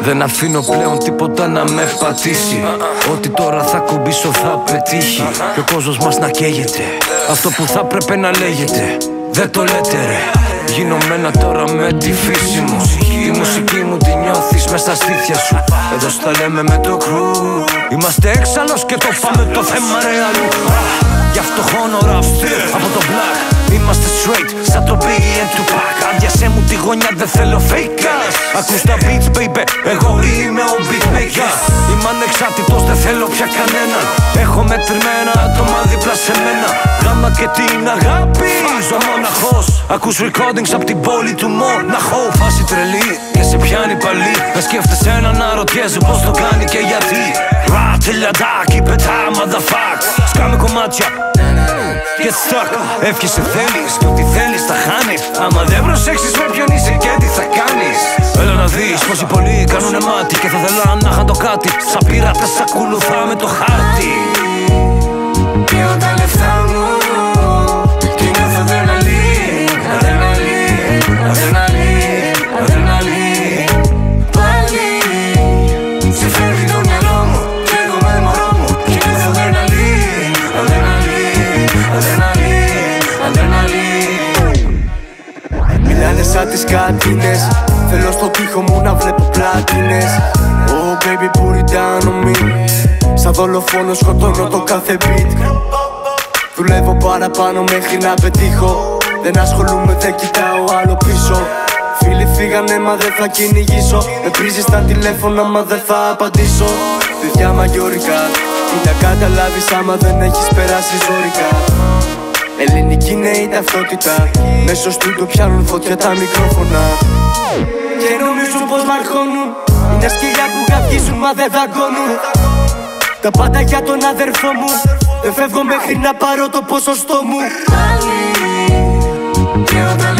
Δεν αφήνω πλέον τίποτα να με πατήσει. Ό,τι τώρα θα κουμπίσω θα πετύχει. Και ο κόσμος μας να καίγεται. Αυτό που θα πρέπει να λέγεται. Δεν το λέτε ρε. Γίνομαι τώρα με τη φύση μου. Τη μουσική μου τη νιώθεις μες στα στήθια σου. Εδώ στα λέμε με το κρού Είμαστε έξαλλος και το πάμε το θέμα ρε αλλού Γι' αυτό χώνω από το black. Είμαστε straight σαν το BN του Pac Άδειασέ μου τη γωνιά δεν θέλω fake ass. Ακούς τα beats baby Εγώ είμαι ο beatmaker Είμαι ανεξάρτητος δεν θέλω πια κανέναν Έχω μετρημένα άτομα δίπλα σε μένα. Γάμα και την αγάπη Ζω μοναχός Ακούς recordings από την πόλη του Μοναχό Φάση τρελή και σε πιάνει παλί Να σκέφτεσαι ένα να ρωτιέσαι πως το κάνει και γιατί. Ρα, τελειαντάκι, πετά, motherfuck Σκάμε κομμάτια Get stuck, εύχεσαι θέλεις και ό,τι θέλεις θα χάνεις. Άμα δεν προσέξεις με ποιον είσαι και τι θα κάνεις. Έλα να δεις πως οι πολλοί κάνουνε μάτι Και θα θέλα να είχαν το κάτι. Σαν πειρατές ακολουθάμε το χάρτη κάτινες. Θέλω στο τοίχο μου να βλέπω πλάτινες. Oh baby put it down on me Σαν δολοφόνο σκοτώνω το κάθε beat. Δουλεύω παραπάνω μέχρι να πετύχω. Δεν ασχολούμαι, δεν κοιτάω άλλο πίσω. Φίλοι φύγανε μα δεν θα κυνηγήσω. Με πρίζεις στα τηλέφωνα μα δεν θα απαντήσω. Παιδιά μαγιόρικα. Τι να καταλάβεις άμα δεν έχεις περάσει ζώρικα Ελληνική είναι η ταυτότητα. Μέσω στούντο πιάνουν φωτιά τα μικρόφωνα. Και νομίζουν πως μ' αρχώνουν Είναι σκυλιά που καυγίζουν μα δεν δαγκώνουν. Τα πάντα για τον αδερφό μου. Δεν φεύγω μέχρι να πάρω το ποσοστό μου. Πάλι Πήρω τα